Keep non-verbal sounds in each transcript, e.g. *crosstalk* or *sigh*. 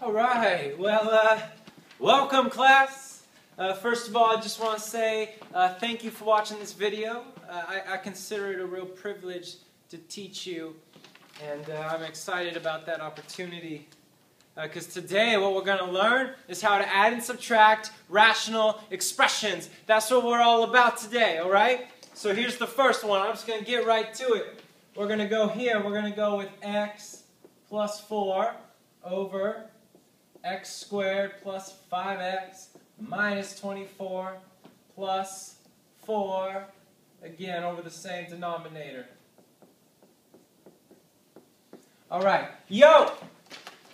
All right. Well, uh, welcome, class. Uh, first of all, I just want to say uh, thank you for watching this video. Uh, I, I, consider it a real privilege to teach you, and uh, I'm excited about that opportunity. Because uh, today, what we're going to learn is how to add and subtract rational expressions. That's what we're all about today, all right? So here's the first one. I'm just going to get right to it. We're going to go here. We're going to go with x plus 4 over x squared plus 5x minus 24 plus 4, again, over the same denominator. All right. Yo,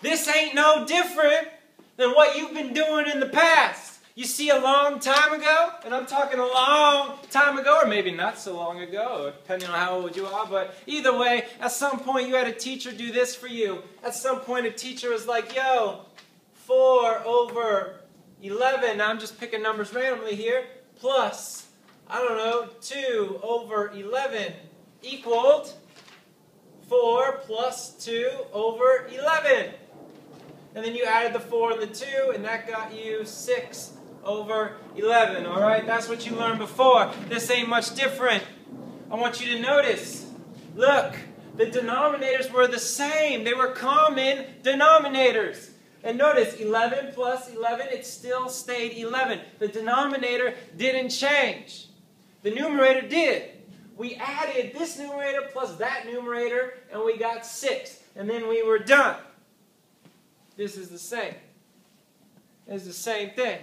this ain't no different than what you've been doing in the past. You see, a long time ago, and I'm talking a long time ago, or maybe not so long ago, depending on how old you are, but either way, at some point you had a teacher do this for you. At some point a teacher was like, yo, 4 over 11, I'm just picking numbers randomly here, plus, I don't know, 2 over 11 equaled 4 plus 2 over 11. And then you added the 4 and the 2, and that got you 6 over 11. All right, that's what you learned before. This ain't much different. I want you to notice. Look, the denominators were the same. They were common denominators. And notice, 11 plus 11, it still stayed 11. The denominator didn't change. The numerator did. We added this numerator plus that numerator, and we got 6. And then we were done. This is the same. It's the same thing.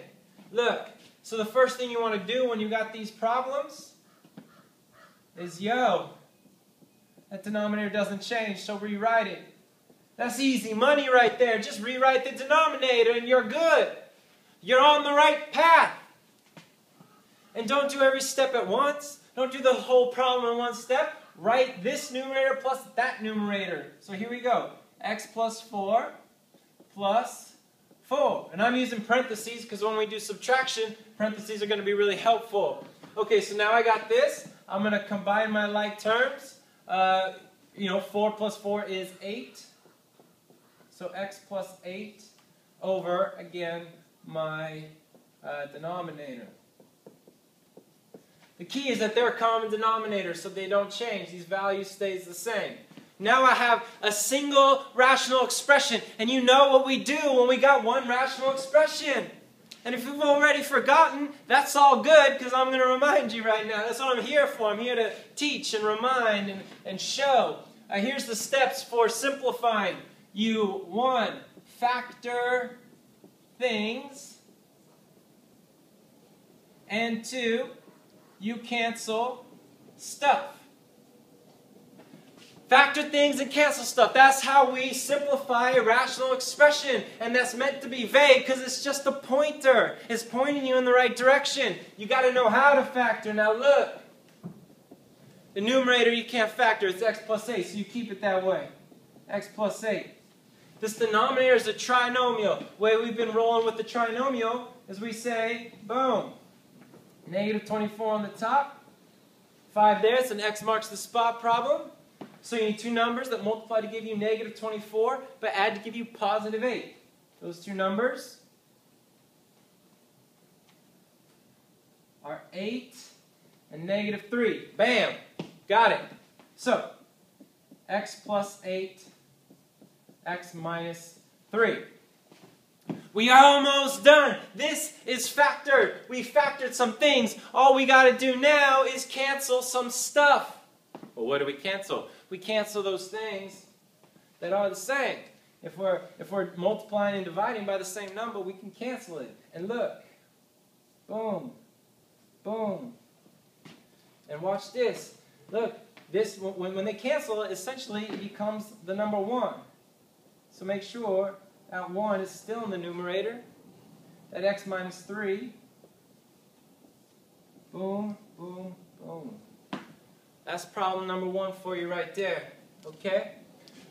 Look, so the first thing you want to do when you got these problems is, yo, that denominator doesn't change, so rewrite it. That's easy money right there. Just rewrite the denominator and you're good. You're on the right path. And don't do every step at once. Don't do the whole problem in one step. Write this numerator plus that numerator. So here we go. x plus 4 plus 4. And I'm using parentheses because when we do subtraction, parentheses are going to be really helpful. Okay, so now I got this. I'm going to combine my like terms. Uh, you know, 4 plus 4 is 8. So x plus 8 over, again, my uh, denominator. The key is that they're common denominator, so they don't change. These values stays the same. Now I have a single rational expression. And you know what we do when we got one rational expression. And if you've already forgotten, that's all good because I'm going to remind you right now. That's what I'm here for. I'm here to teach and remind and, and show. Uh, here's the steps for simplifying. You, one, factor things. And two, you cancel stuff. Factor things and cancel stuff. That's how we simplify a rational expression. And that's meant to be vague because it's just a pointer. It's pointing you in the right direction. You got to know how to factor. Now look. The numerator you can't factor. It's x plus 8, so you keep it that way. x plus 8. This denominator is a trinomial. The way we've been rolling with the trinomial is we say, boom, negative 24 on the top, 5 there, so an x marks the spot problem. So you need two numbers that multiply to give you negative 24, but add to give you positive 8. Those two numbers are 8 and negative 3. Bam! Got it. So, x plus 8, x minus 3. We are almost done. This is factored. We factored some things. All we got to do now is cancel some stuff. Well, what do we cancel? we cancel those things that are the same. If we're, if we're multiplying and dividing by the same number, we can cancel it. And look, boom, boom. And watch this. Look, this when, when they cancel it, essentially becomes the number 1. So make sure that 1 is still in the numerator. That x minus 3. Boom, boom, boom. That's problem number one for you right there. Okay?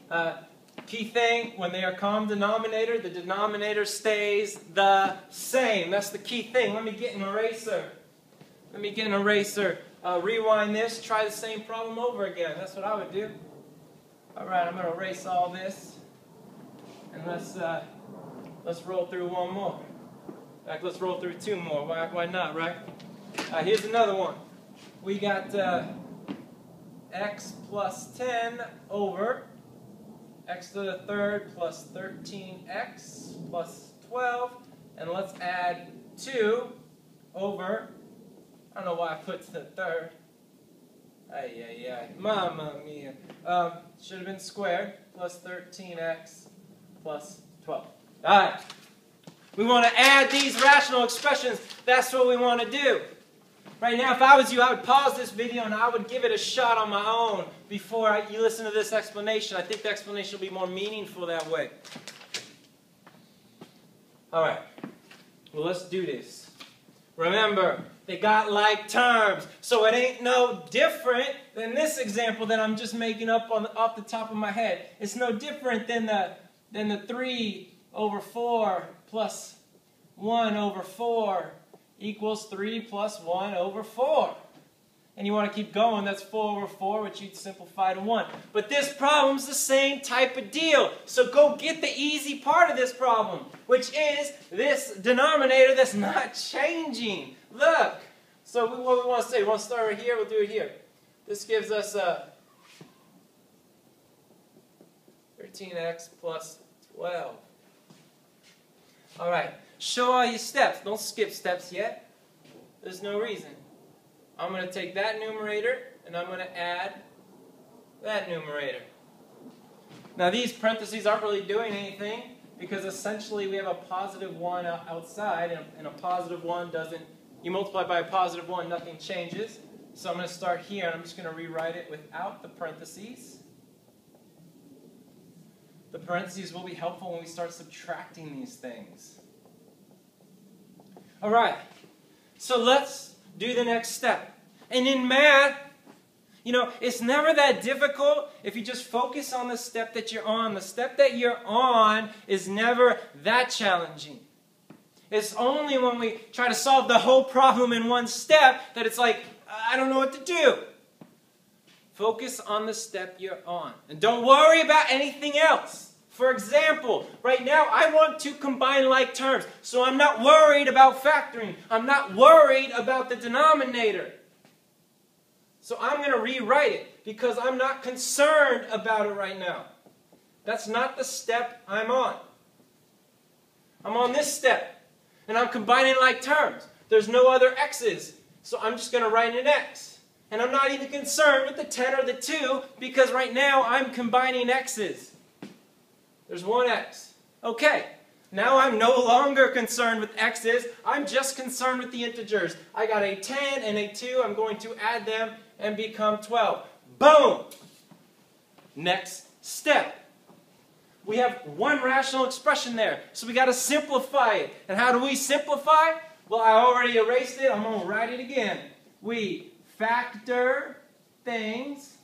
Uh, key thing, when they are common denominator, the denominator stays the same. That's the key thing. Let me get an eraser. Let me get an eraser. Uh, rewind this, try the same problem over again. That's what I would do. All right, I'm going to erase all this. And let's uh, Let's roll through one more. In fact, let's roll through two more. Why, why not, right? Uh, here's another one. We got uh, x plus 10 over x to the third plus 13x plus 12. And let's add 2 over, I don't know why I put to the third. Ay, ay, ay. Mamma mia. Um, should have been squared plus 13x plus 12. All right. We want to add these rational expressions. That's what we want to do. Right now, if I was you, I would pause this video and I would give it a shot on my own before I, you listen to this explanation. I think the explanation will be more meaningful that way. All right. Well, let's do this. Remember, they got like terms. So it ain't no different than this example that I'm just making up on the, off the top of my head. It's no different than the, than the 3 over 4 plus 1 over 4 equals 3 plus 1 over 4. And you want to keep going, that's 4 over 4, which you'd simplify to 1. But this problem's the same type of deal. So go get the easy part of this problem, which is this denominator that's *laughs* not changing. Look. So what we want to say, we want to start right here, we'll do it here. This gives us uh, 13x plus 12. All right, show all your steps. Don't skip steps yet. There's no reason. I'm going to take that numerator and I'm going to add that numerator. Now these parentheses aren't really doing anything because essentially we have a positive 1 outside and, and a positive 1 doesn't, you multiply by a positive 1, nothing changes. So I'm going to start here and I'm just going to rewrite it without the parentheses. The parentheses will be helpful when we start subtracting these things. All right, so let's do the next step. And in math, you know, it's never that difficult if you just focus on the step that you're on. The step that you're on is never that challenging. It's only when we try to solve the whole problem in one step that it's like, I don't know what to do. Focus on the step you're on. And don't worry about anything else. For example, right now I want to combine like terms. So I'm not worried about factoring. I'm not worried about the denominator. So I'm going to rewrite it because I'm not concerned about it right now. That's not the step I'm on. I'm on this step. And I'm combining like terms. There's no other x's. So I'm just going to write an x. And I'm not even concerned with the 10 or the 2 because right now I'm combining x's. There's one x. Okay, now I'm no longer concerned with x's. I'm just concerned with the integers. I got a 10 and a 2. I'm going to add them and become 12. Boom! Next step. We have one rational expression there, so we got to simplify it. And how do we simplify? Well, I already erased it. I'm going to write it again. We factor things.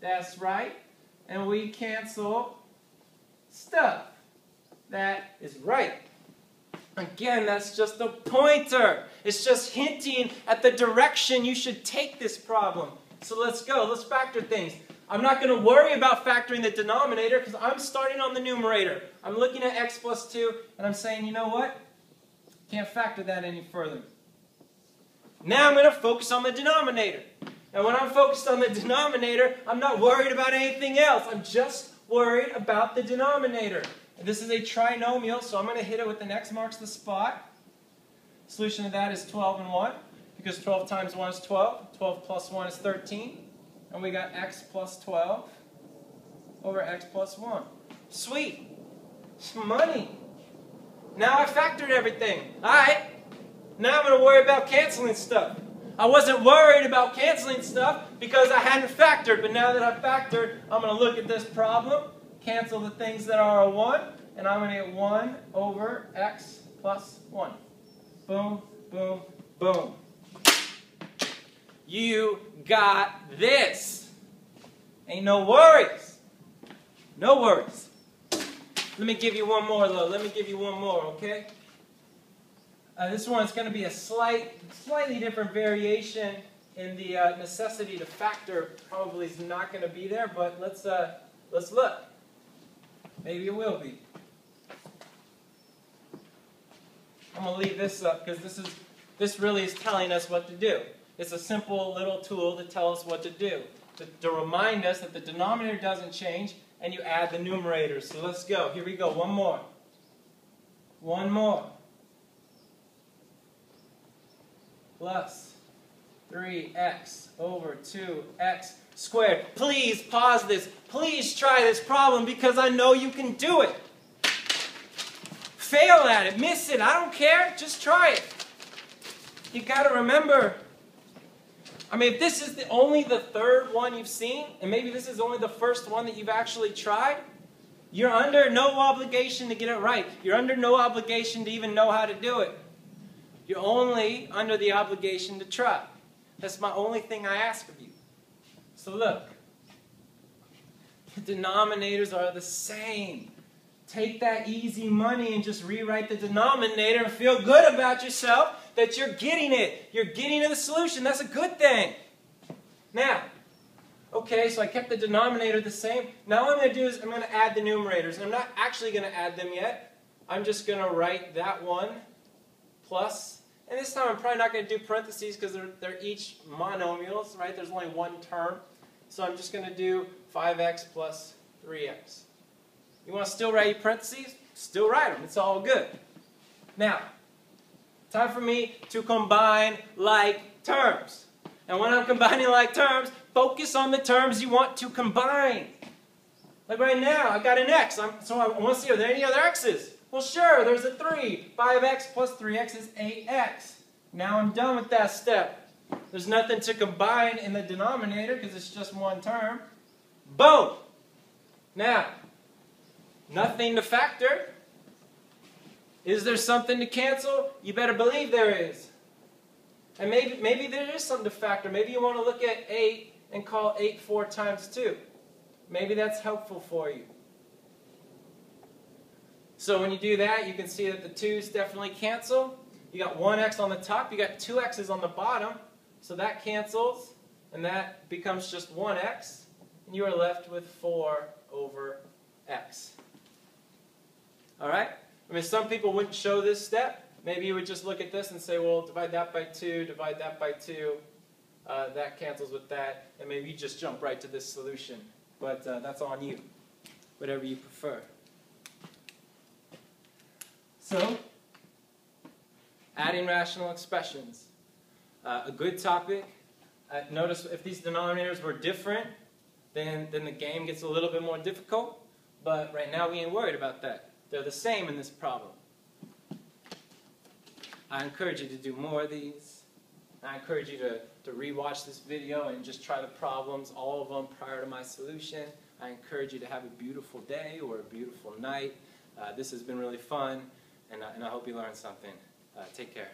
That's right. And we cancel stuff. That is right. Again, that's just a pointer. It's just hinting at the direction you should take this problem. So let's go. Let's factor things. I'm not going to worry about factoring the denominator because I'm starting on the numerator. I'm looking at x plus 2 and I'm saying, you know what? Can't factor that any further. Now I'm going to focus on the denominator. And when I'm focused on the denominator, I'm not worried about anything else. I'm just worried about the denominator. This is a trinomial, so I'm going to hit it with the x marks the spot. Solution to that is 12 and 1, because 12 times 1 is 12. 12 plus 1 is 13. And we got x plus 12 over x plus 1. Sweet. Money. Now I factored everything. Alright. Now I'm going to worry about canceling stuff. I wasn't worried about canceling stuff because I hadn't factored, but now that I've factored, I'm going to look at this problem cancel the things that are a 1, and I'm going to get 1 over x plus 1. Boom, boom, boom. You got this. Ain't no worries. No worries. Let me give you one more, though. Let me give you one more, okay? Uh, this one's going to be a slight, slightly different variation in the uh, necessity to factor. Probably is not going to be there, but let's uh, let's look. Maybe it will be. I'm going to leave this up because this is this really is telling us what to do. It's a simple little tool to tell us what to do, to, to remind us that the denominator doesn't change, and you add the numerators. So let's go. Here we go. One more. One more. Plus 3x over 2x squared. Please pause this. Please try this problem because I know you can do it. Fail at it, miss it, I don't care. Just try it. You got to remember. I mean, if this is the, only the third one you've seen, and maybe this is only the first one that you've actually tried, you're under no obligation to get it right. You're under no obligation to even know how to do it. You're only under the obligation to try. That's my only thing I ask of you. So look, the denominators are the same. Take that easy money and just rewrite the denominator and feel good about yourself that you're getting it. You're getting to the solution. That's a good thing. Now, okay, so I kept the denominator the same. Now what I'm going to do is I'm going to add the numerators. And I'm not actually going to add them yet. I'm just going to write that one plus, and this time I'm probably not going to do parentheses because they're, they're each monomials, right? There's only one term. So I'm just going to do 5x plus 3x. You want to still write your parentheses? Still write them. It's all good. Now, time for me to combine like terms. And when I'm combining like terms, focus on the terms you want to combine. Like right now, I got an x, I'm, so I want to see, are there any other x's? Well, sure, there's a 3. 5x plus 3x is 8x. Now I'm done with that step. There's nothing to combine in the denominator because it's just one term. Boom! Now, nothing to factor. Is there something to cancel? You better believe there is. And maybe, maybe there is something to factor. Maybe you want to look at 8 and call 8 4 times 2. Maybe that's helpful for you. So when you do that, you can see that the 2's definitely cancel. You got one x on the top, you got two x's on the bottom, so that cancels, and that becomes just one x, and you are left with 4 over x. All right? I mean, some people wouldn't show this step. Maybe you would just look at this and say, well, divide that by 2, divide that by 2. Uh, that cancels with that. And maybe you just jump right to this solution. But uh, that's on you, whatever you prefer. So, adding rational expressions. Uh, a good topic. Uh, notice if these denominators were different, then, then the game gets a little bit more difficult. But right now we ain't worried about that. They're the same in this problem. I encourage you to do more of these. I encourage you to, to rewatch this video and just try the problems, all of them, prior to my solution. I encourage you to have a beautiful day or a beautiful night. Uh, this has been really fun, and, uh, and I hope you learned something. Uh, take care.